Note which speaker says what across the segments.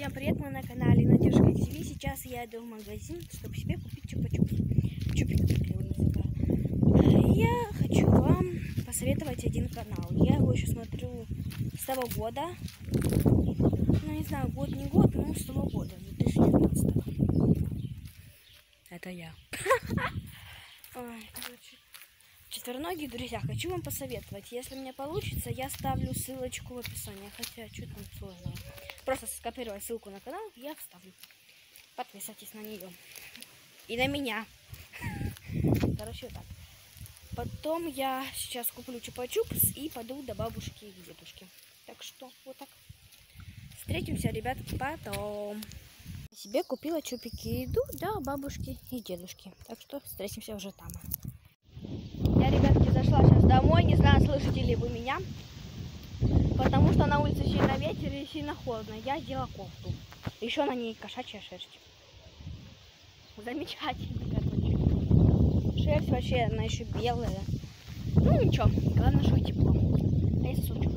Speaker 1: Всем привет, мы на канале Надежда ТВ. Сейчас я иду в магазин, чтобы себе купить чупа-чупс. Чупик, как его называю. Я хочу вам посоветовать один канал. Я его еще смотрю с того года. Ну, не знаю, год не год, но с того года, 2019. Это я. Ой, короче. Четвероногие друзья, хочу вам посоветовать. Если мне получится, я ставлю ссылочку в описании. Хотя, что там сложного. Просто скопировать ссылку на канал, я вставлю. Подписывайтесь на нее. И на меня. Короче, так. Потом я сейчас куплю чупа-чупс и пойду до бабушки и дедушки. Так что, вот так. Встретимся, ребятки, потом. Себе купила чупики иду до бабушки и дедушки. Так что встретимся уже там. Зашла сейчас домой. Не знаю, слышите ли вы меня. Потому что на улице сильно ветер и сильно холодно. Я одела кофту. Еще на ней кошачья шерсть. Замечательно, короче. Шерсть вообще, она еще белая. Ну ничего, главное, что тепло. А я сучу.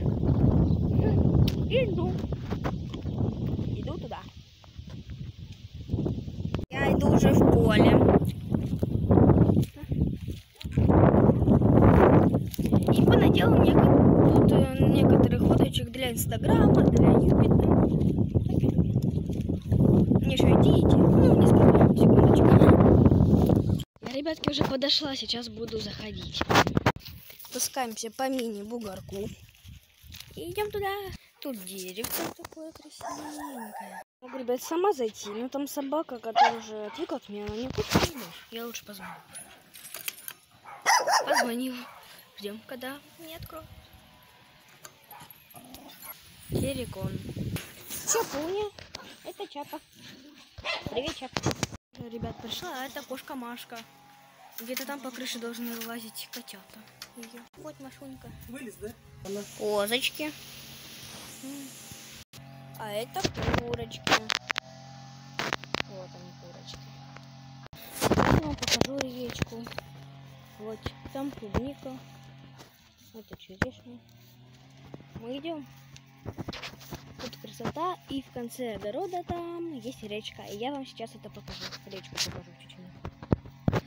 Speaker 1: Иду туда. Я иду уже в поле. И понаделал мне тут э, некоторых фоточек для инстаграма, для юпита. Не что, идите. Ну, несколько секундочек. Я, ребятки, уже подошла, сейчас буду заходить. Спускаемся по мини-бугорку. И идем туда. Тут деревце такое красивенькое. Могу, ребят, сама зайти, но там собака, которая уже отвыкла от меня, она не хочет. Я лучше позвоню. Позвонила. Ждем, когда мне откроют. Терекон. Чапуня. Это Чапа. Привет, Чапа. Ребят, пришла, а это кошка Машка. Где-то там по крыше должны вылазить котята. Ее. Вот Машунька.
Speaker 2: Вылез, да?
Speaker 1: Козочки. М. А это курочки. Вот они, курочки. Я вам покажу речку. Вот, там клубника. Это черешня. Мы идем. Тут красота. И в конце огорода там есть речка. И я вам сейчас это покажу. Речку покажу чуть-чуть.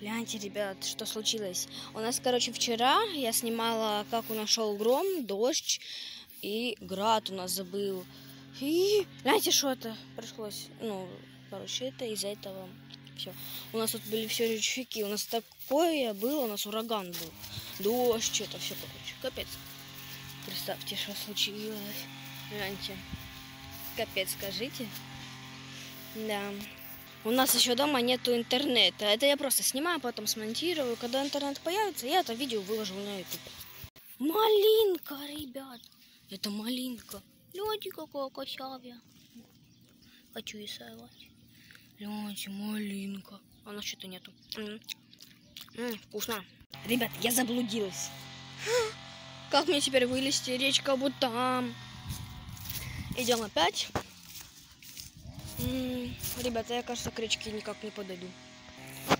Speaker 1: Гляньте, ребят, что случилось. У нас, короче, вчера я снимала, как у нас шел гром, дождь и град у нас забыл. И знаете, что это пришлось? Ну, короче, это из-за этого все. У нас тут были все речки. У нас такое было, у нас ураган был. Дождь, это все, короче. Капец. Представьте, что случилось. Гляньте. Капец, скажите. Да. У нас еще дома нету интернета. Это я просто снимаю, потом смонтирую. Когда интернет появится, я это видео выложу на YouTube. Малинка, ребят. Это малинка. Люди, какая косявая. Хочу рисовать. Гляньте, малинка. А у нас что-то нету. М. М, вкусно. Ребят, я заблудилась. Как мне теперь вылезти? Речка вот там. Идем опять. М, Ребята, я, кажется, к речке никак не подойду.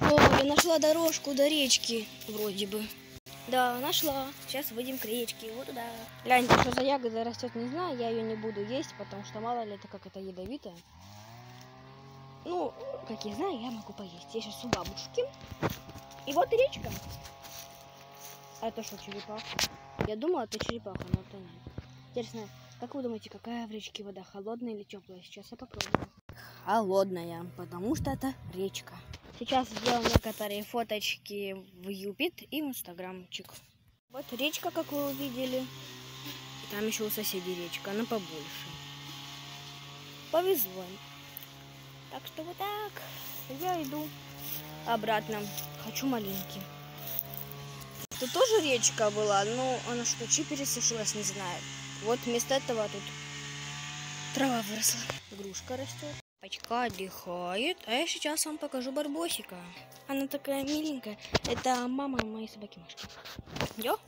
Speaker 1: О, я нашла дорожку до речки, вроде бы. Да, нашла. Сейчас выйдем к речке, вот туда. Гляньте, что за ягода растет, не знаю. Я ее не буду есть, потому что мало ли это как это ядовитое. Ну, как я знаю, я могу поесть. Я сейчас у бабушки. И вот речка. А это что, черепаха? Я думала, это черепаха, но это нет. Интересно, как вы думаете, какая в речке вода? Холодная или теплая? Сейчас я попробую. Холодная, потому что это речка. Сейчас сделал некоторые фоточки в Юпит и в Инстаграмчик. Вот речка, как вы увидели. Там еще у соседей речка, она побольше. Повезло. Так что вот так. Я иду обратно. Хочу маленький. Тут тоже речка была, но она что, чи пересушилась, не знаю. Вот вместо этого тут трава выросла. Грушка растет. Пачка отдыхает. А я сейчас вам покажу барбосика. Она такая миленькая. Это мама моей собаки Машка. Йо,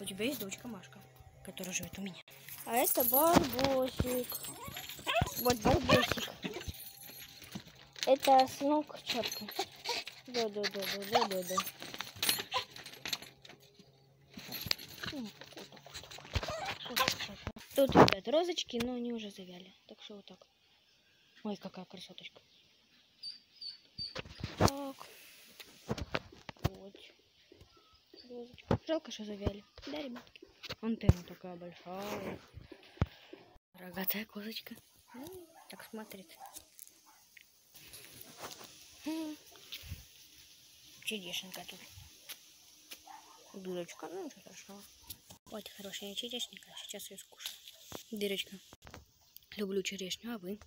Speaker 1: у тебя есть дочка Машка, которая живет у меня. А это барбосик. Вот барбосик. Это сынок чапка. Да, да, да, да, да, да, да. Тут, ребят, розочки, но они уже завяли. Так что вот так. Ой, какая красоточка. Так. Вот. Розочка. Жалко, что завяли. Да, ребятки? Антенна такая большая. Рогатая козочка. М, Так смотрит. Чудешенька тут. Дырочка, ну ничего страшного. Вот хорошая черешенька, сейчас ее скушаю. Дырочка. Люблю черешню, а вы?